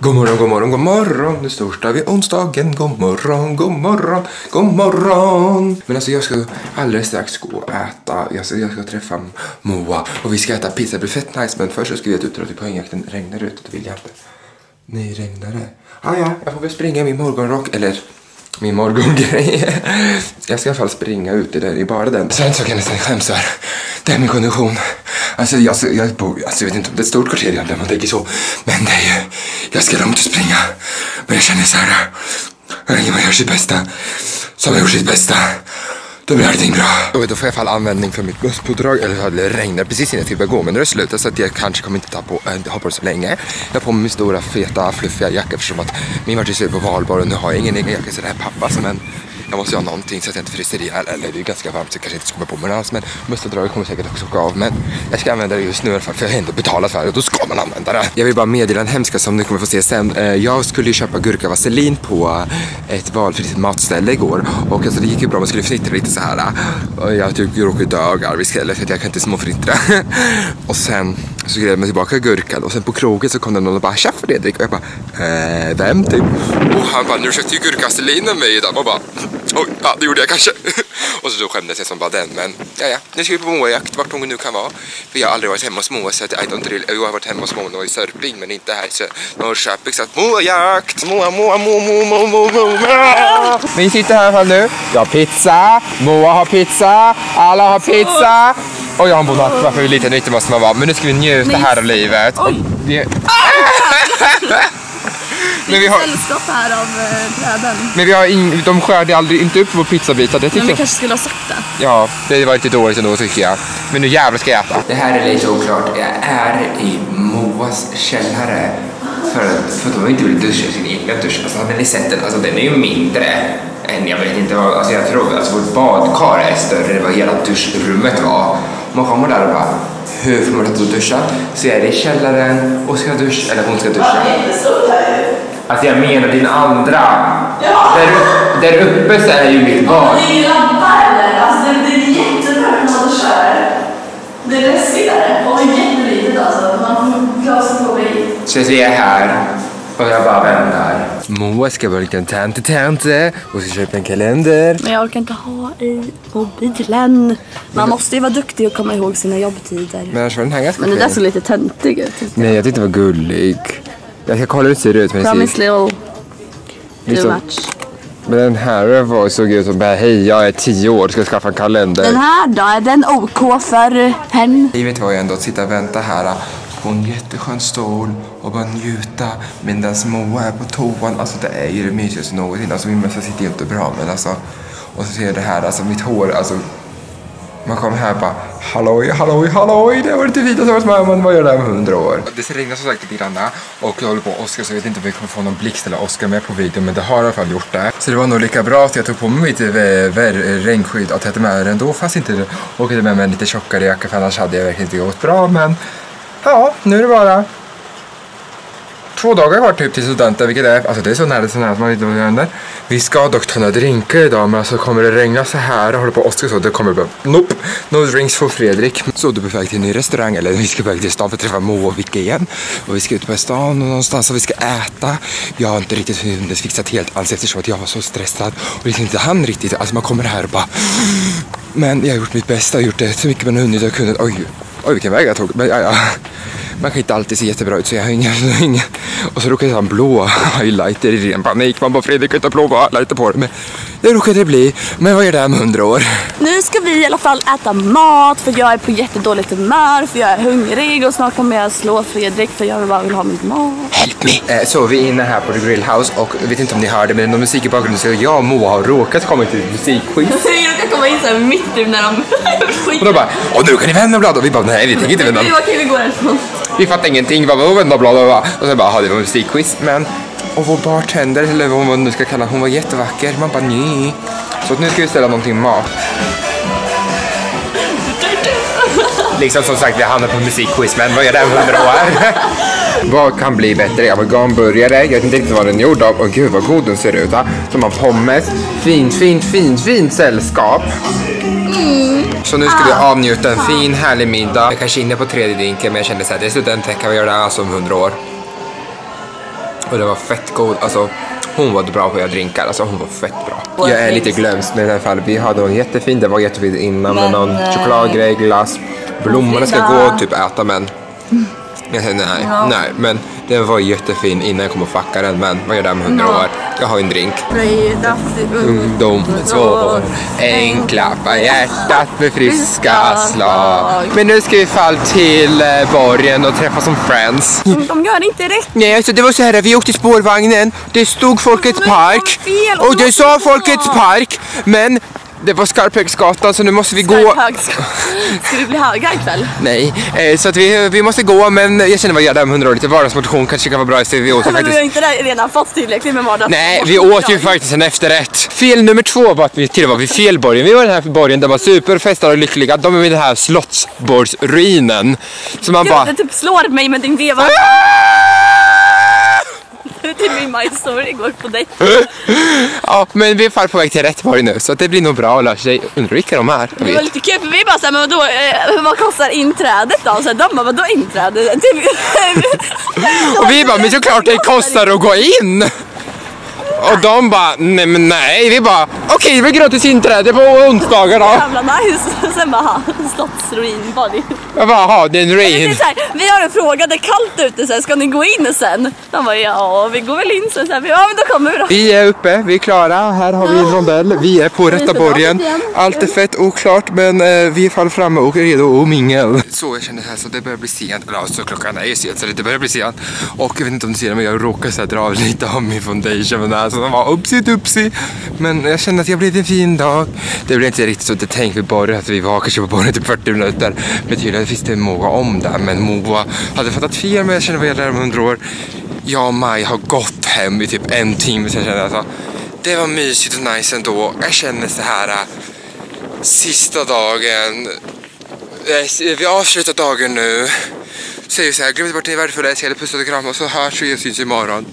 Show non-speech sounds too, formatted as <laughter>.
God morgon, god morgon, god morgon. Det är torsdag vid onsdagen. God morgon, god morgon, god morgon. Men alltså jag ska alldeles strax gå och äta. Jag ska, jag ska träffa Moa och vi ska äta pizza. Det blir fett nice. Men först så ska vi äta utdrag till poängjakten. Regnar det ute? Det vill jag inte. Nej, regnar det? Ah, ja, jag får väl springa i min morgonrock. Eller min morgongrej. <laughs> Jag ska i alla fall springa ute där i bara den. Sen så kan jag nästan skäms för. Det är min kondition. Alltså jag, jag, bor, alltså jag vet inte om det är ett stort kvarter egentligen, man tänker så. Men det är ju, jag ska långt att springa. Men jag känner så här. När man gör sitt bästa. Som har gjort sitt bästa. Då blir allting bra. Och då får jag i alla fall användning för mitt busspådrag. Eller det regnar precis innan jag ska börja gå. Men nu är det slutat så att jag kanske kommer inte ta på, äh, ha på det så länge. Jag har på mig min stora feta fluffiga jacka eftersom att min Martin är på valborg och nu har jag ingen egen jacka så det här pappa. Så men jag måste ju ha någonting så att jag inte fryser ihjäl. Eller det är ganska varmt så jag kanske inte ska på mig alls. Men mössadraget kommer säkert också åka av. Men jag ska använda det just nu i alla fall. För jag har ändå betalat för det och då ska man använda det. Jag vill bara meddela en hemska som ni kommer få se sen. Eh, jag skulle ju köpa gurka vaselin på ett valfritt matställe igår. Och alltså det gick ju bra, man skulle fnittra lite så här. Och jag typ råkade dö av garv istället för att jag kan inte småfnittra. <laughs> och sen så grävde man tillbaka gurkan och sen på krogen så kom det någon och bara Tja Fredrik och jag bara eh, vem typ? Och han bara nu köpte ju gurkaselin av mig idag. Och bara oj, ja det gjorde jag kanske. <laughs> och så då skämdes jag som bara den. Men ja, ja, nu ska vi på Moajakt vart hon nu kan vara. För jag har aldrig varit hemma hos Moa så att I don't really, jag har varit hemma hos Moa i Sörping men inte här så Norrköping så att Moajakt, Moa, Moa, Moa, Moa, Moa, Moa, Moa. Vi sitter här i alla fall nu. Jag har pizza, Moa har pizza, alla har pizza. Och jag har en bonat, varför vi lite nyttig måste man vara. Men nu ska vi njuta här av livet. Oj. Det... <laughs> <laughs> Men vi har, Sällskap här av eh, träden. men vi har ing, de skärde aldrig inte upp vår. Det tycker Men vi jag. kanske skulle ha sagt det. Ja, det var lite dåligt ändå tycker jag. Men nu jävlar ska jag äta. Det här är lite oklart. Jag är i Moas källare. För, för de har inte velat duscha i sin egna dusch. Alltså hade ni sett den? Alltså den är ju mindre än, jag vet inte vad, alltså jag tror, alltså vårt badkar är större än vad hela duschrummet var. Man kommer där och bara, hur får man att duscha? Så jag är i källaren och ska duscha, eller hon ska duscha. Alltså jag menar din andra. Ja. Där, upp- där uppe så är ju mitt bad. Det är ingen lampa heller. Alltså det, det är jättebra när man kör. Det är läskigare och jättelitet alltså. Man får klaustrofobi. Så jag är här och jag bara väntar. Moa ska vara lite tant tante och ska köpa en kalender. Men jag orkar inte ha i mobilen. Man måste ju vara duktig och komma ihåg sina jobbtider. Men annars var den här ganska Men det där såg lite töntig ut. Nej, jag tyckte det var gullig. Jag ska kolla hur det ser ut. Men, det Promise little too Liksom- much. men den här var, såg ut som bara hej, jag är tio år ska skaffa en kalender. Den här då, är den OK för hen? Livet var ju ändå att sitta och vänta här på en jätteskön stol och bara njuta medan Moa är på toan. Alltså det är ju det mysigaste någonsin. Alltså min mössa sitter ju inte bra men alltså. Och så ser jag det här, alltså mitt hår, alltså. Man kommer här och bara halloj, halloj, halloj, det var det finaste som varit med om. vad gör det här med hundra år. Det regnar som sagt lite grann och jag håller på Oscar så jag vet inte om vi kommer få någon blixt eller Oscar med på videon men det har i alla fall gjort det. Så det var nog lika bra att jag tog på mig mitt eh, eh, regnskydd att jag hade med det ändå, fast inte åkte med mig en lite tjockare jacka för annars hade jag verkligen inte gått bra men ja, nu är det bara två dagar kvar typ till studenten, vilket är, alltså det är så nära, så nära att man inte vet vad som händer. Vi ska dock ta några drinkar idag, men alltså kommer det regna så här och håller på Oskar så, det kommer bara, nope, no drinks för Fredrik. Så du är på väg till en ny restaurang, eller vi ska på väg till stan för att träffa Moa och Vicka igen. Och vi ska ut på stan och någonstans och vi ska äta. Jag har inte riktigt hunnit fixat helt alls eftersom att jag var så stressad och liksom inte hann riktigt. Alltså man kommer här och bara, men jag har gjort mitt bästa och gjort det så mycket man hunnit och kunnat. Oj, oj vilken väg jag tog. Men ja, ja. Man kan inte alltid se jättebra ut så jag har ingen, ingen. Och så råkade jag ha en blå <laughs> highlighter i ren panik. Man bara Fredrik kan inte ha blå highlighter på det. Men det råkade det bli. Men vad är det här med hundra år? Nu ska vi i alla fall äta mat för jag är på jättedåligt humör för jag är hungrig och snart kommer jag slå Fredrik för jag bara vill ha min mat. Help me! Eh, så vi är inne här på The Grill House och jag vet inte om ni hörde men någon musik i bakgrunden så jag och Moa har råkat komma till ett musikquiz. <laughs> Jag råkar komma in såhär mitt i när de <laughs> skiter. Och de bara Åh nu kan ni vända blad och vi bara nej vi tänker inte vända. Okej vi går härifrån. Vi fattar ingenting. Bara vadå bla, bla, Och Och sen bara, "Jaha, det var musikquiz. Men, och vår bartender, eller vad man nu ska kalla hon var jättevacker. Man bara nej. Så att nu ska vi ställa någonting mat. Liksom som sagt, vi hamnar på musikquiz, men vad gör det här hundra år? vad kan bli bättre? Amalgamburgare, jag vet inte riktigt vad den är gjord av. Åh gud vad god den ser ut. Va? Som har pommes. Fint, fint, fint, fint sällskap. Mm. Så nu ska vi avnjuta en fin härlig middag. Jag kanske är inne på tredje drinken men jag kände så här, det är studentvecka, vi gör det här alltså om hundra år. Och det var fett god. Alltså, hon var bra på att göra drinkar. Alltså hon var fett bra. Jag är lite glömsk men i alla fall. Vi hade hon jättefin. Det var jättefint innan med Men, någon eh, chokladgrej, glass. Blommorna ska gå och typ äta men nej, Ja. nej, men den var jättefin innan jag kom och fuckade den. Men vad gör det med hundra år? Jag har en drink. Till Ungdomens år, en klapp i hjärtat med friska slag. Men nu ska vi fall till eh, borgen och träffa som friends. De gör inte rätt. Nej, alltså det var så här, vi åkte spårvagnen, det stod Folkets park och det sa. Folkets park, men det var Skarphögsgatan så nu måste vi gå. Ska, du bli höga ikväll? Nej, eh, så att vi, vi måste gå men jag känner vad jag där med 100 år, lite vardagsmotion kanske kan vara bra istället. Vi åt Men du har inte redan fått tillräckligt med vardags... Nej, vi åt ju faktiskt en efterrätt. Fel nummer två var att vi till och med var vid fel borgen. Vi var i den här borgen där man superfestade och lyckliga. De är vid den här slottsborgsruinen. Så man Gud, bara... du typ slår mig med din veva. Är till min My Story igår på dig. <laughs> Ja, men vi är fall på väg till rätt borg nu så det blir nog bra att lösa sig. Undrar vilka de är? Det var lite kul för vi bara såhär, men vadå, eh, vad kostar inträdet då? Så här, de bara, vadå inträde? Typ- <laughs> Och vi bara, men såklart det kostar att gå in! Och de bara, nej men nej. Vi bara, okej det blir gratis inträde på onsdagar då. Jävla nice. <laughs> Sen bara, ha, slottsruin var det. Jag bara, jaha det är en Det är här, vi har en fråga, det är kallt ute, så här, ska ni gå in sen? De bara, ja vi går väl in sen. Så här, ja men då kommer vi då. Vi är uppe, vi är klara. Här har vi en rondell. Vi är på rätta borgen. Allt är fett oklart men eh, vi är fall framme och är redo att mingel. Så jag känner här så det börjar bli sent. Eller så klockan är ju sent så det börjar bli sent. Och jag vet inte om du ser det men jag råkar så här dra av lite av min foundation med Alltså, näsan. som var upsi dupsi. Men jag känner att jag blev en fin dag. Det blev inte riktigt så att jag tänkte vi borgen att vi var kanske på borgen i 40 minuter. Men tydligen visste Moa om det. Men Moa hade fattat fel men jag känner vad jag lär om 100 år. Jag och Maj har gått hem i typ en timme sen kände jag alltså det var mysigt och nice ändå. Jag känner så här äh, sista dagen. Eh, vi avslutar dagen nu. Säger så här, glöm inte bort att ni är värdefulla, älskade, pussade och kramar och så hörs vi och syns imorgon.